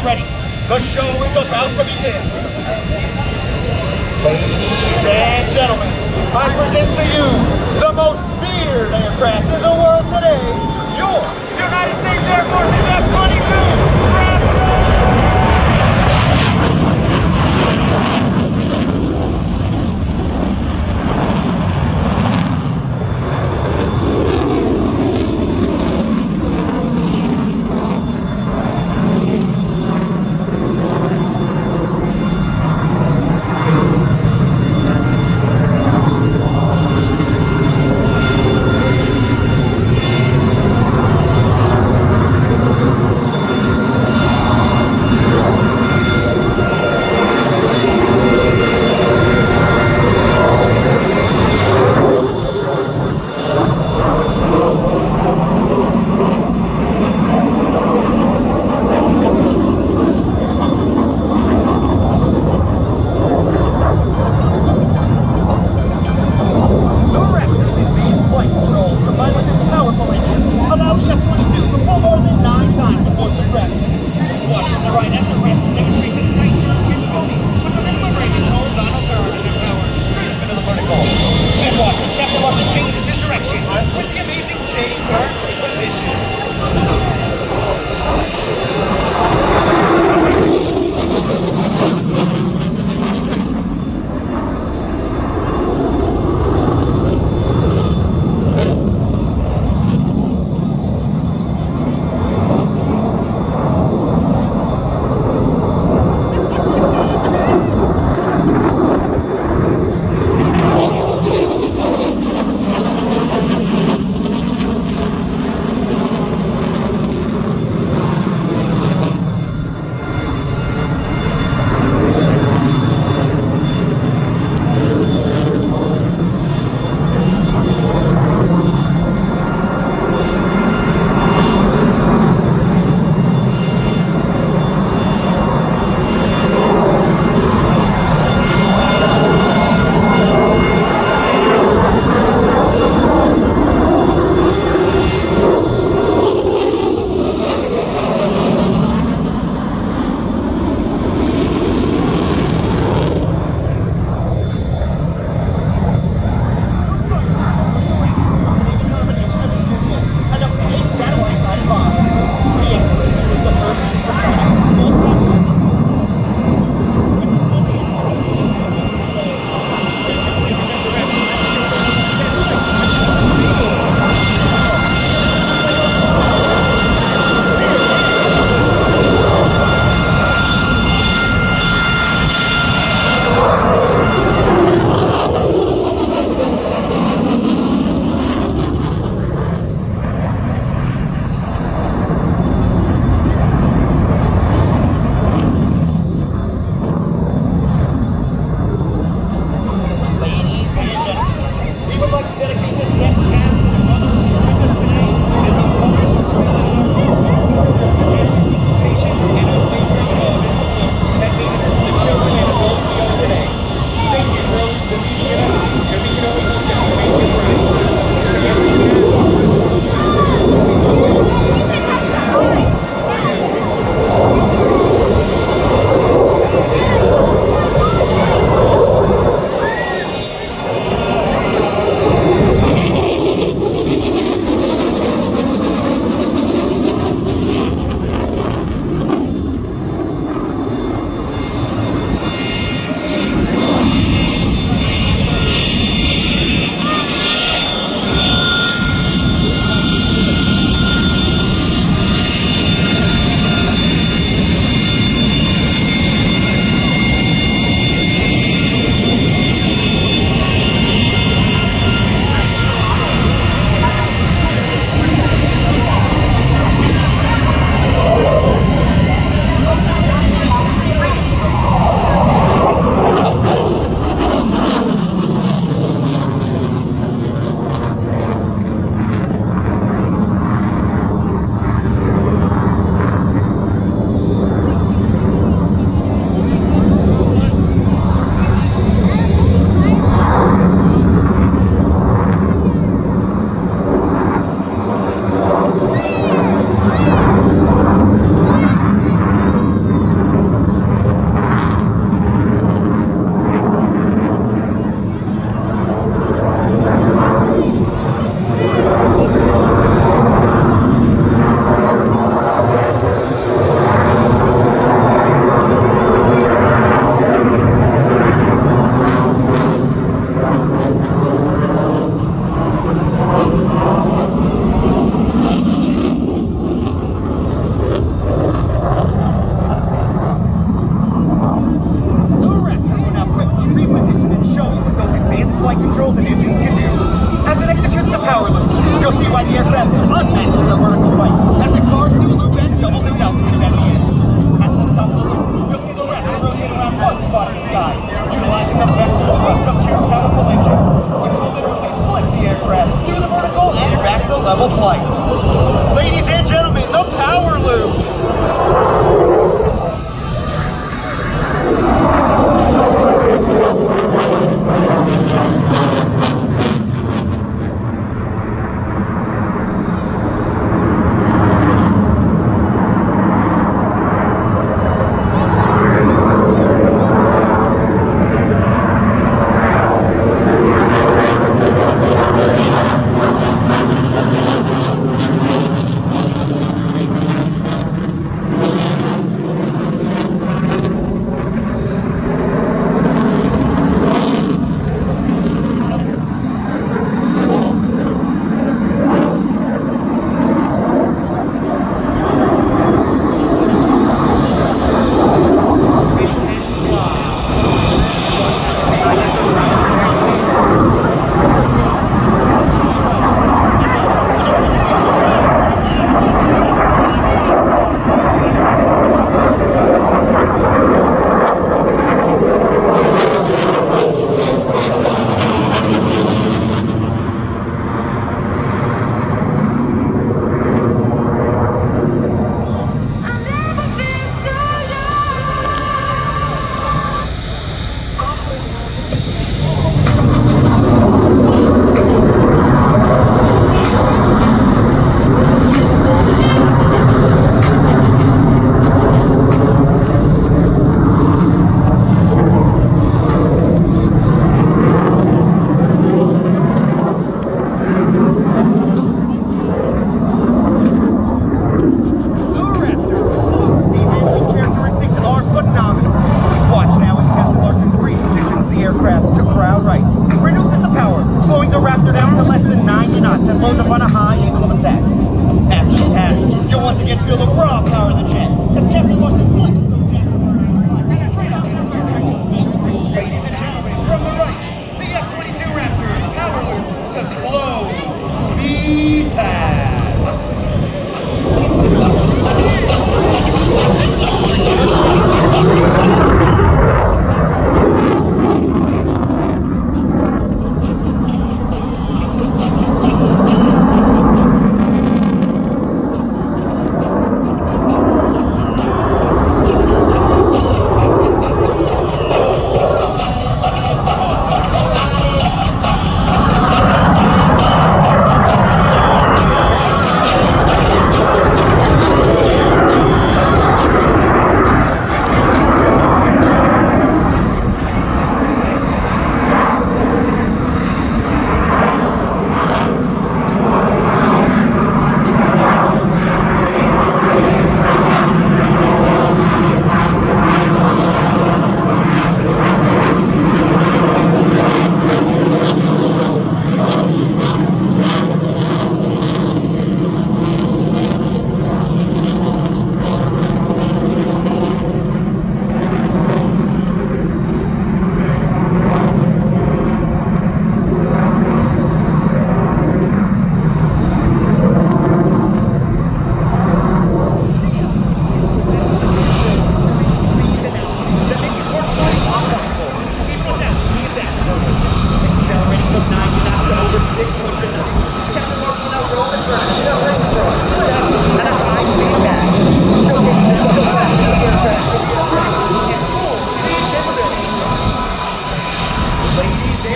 get ready. The show is about to begin. Ladies and gentlemen, I present to you the most feared aircraft in the world today, your United States Air Force's F-22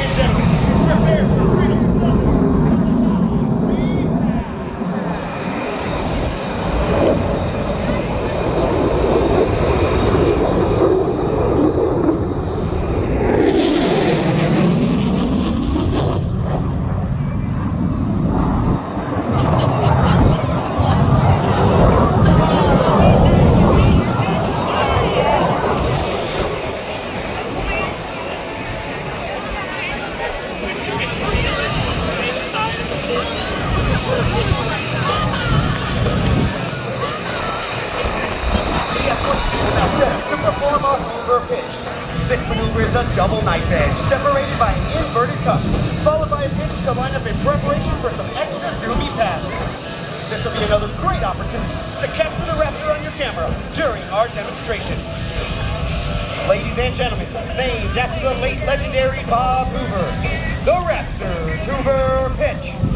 Prepare for freedom. Double knife edge, separated by an inverted tuck, followed by a pitch to line up in preparation for some extra zoomy passes. This will be another great opportunity to capture the Raptor on your camera during our demonstration. Ladies and gentlemen, named after the late legendary Bob Hoover, the Raptors Hoover pitch.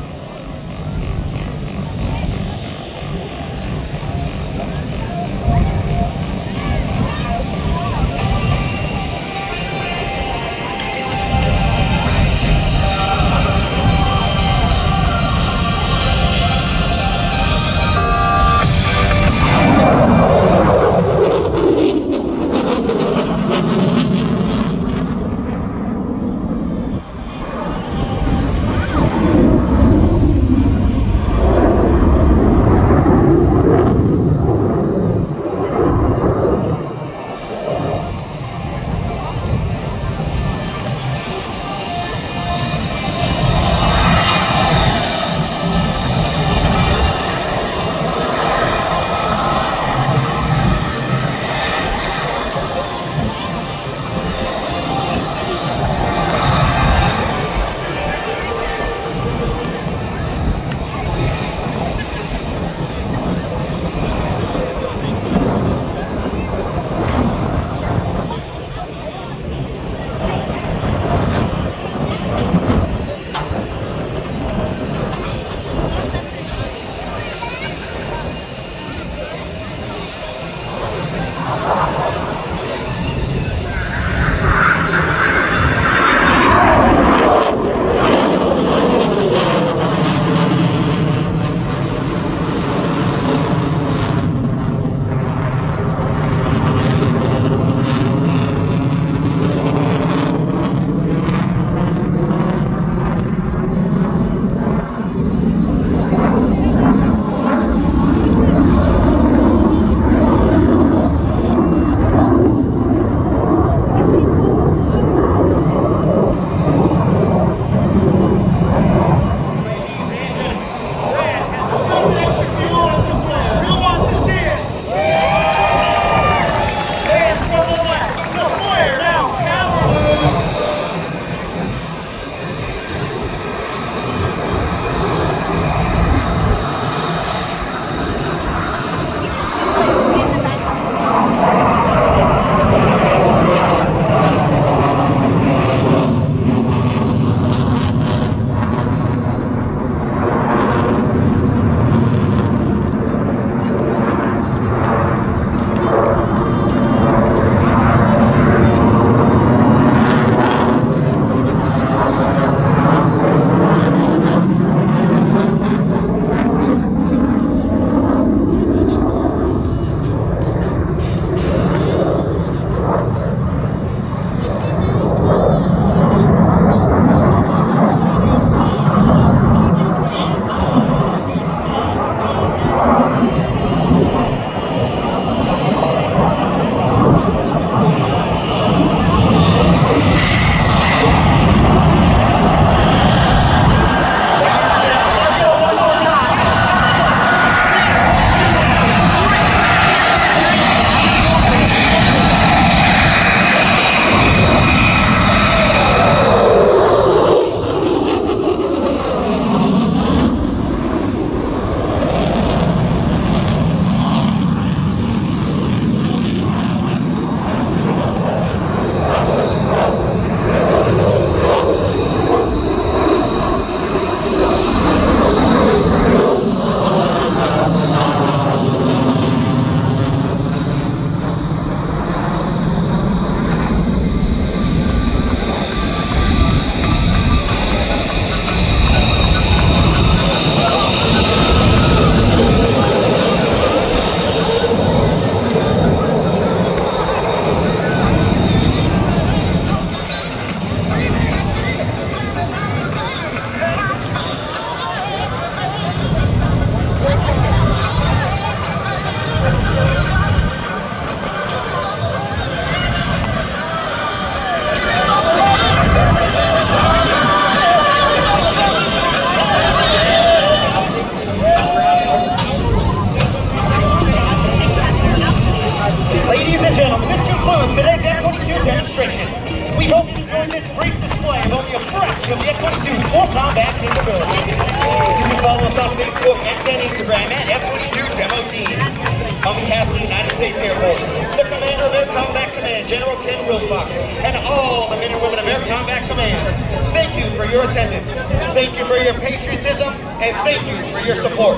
We hope you enjoyed this brief display of only a fraction of the F-22's full combat capability. You can follow us on Facebook, X, and Instagram at F-22 Demo Team. On behalf of the United States Air Force, the Commander of Air Combat Command, General Ken Wilsbach, and all the men and women of Air Combat Command, thank you for your attendance, thank you for your patriotism, and thank you for your support.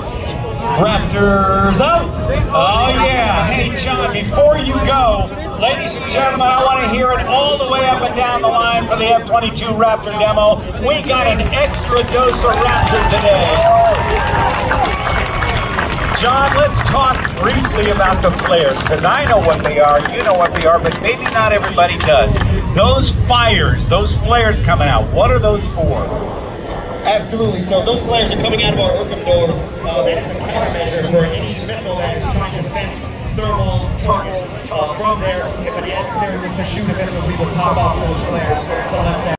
Raptors out! Oh yeah. Hey John, before you go, ladies and gentlemen, I want to hear it all the way up and down the line for the F-22 Raptor demo. We got an extra dose of Raptor today. John, let's talk briefly about the flares, because I know what they are, you know what they are, but maybe not everybody does. Those fires, those flares coming out, what are those for? Absolutely. So those flares are coming out of our Oakham doors. Uh, that is a countermeasure for any missile that is trying to sense thermal targets uh, from there. If an adversary was to shoot a missile, we would pop off those flares to let that.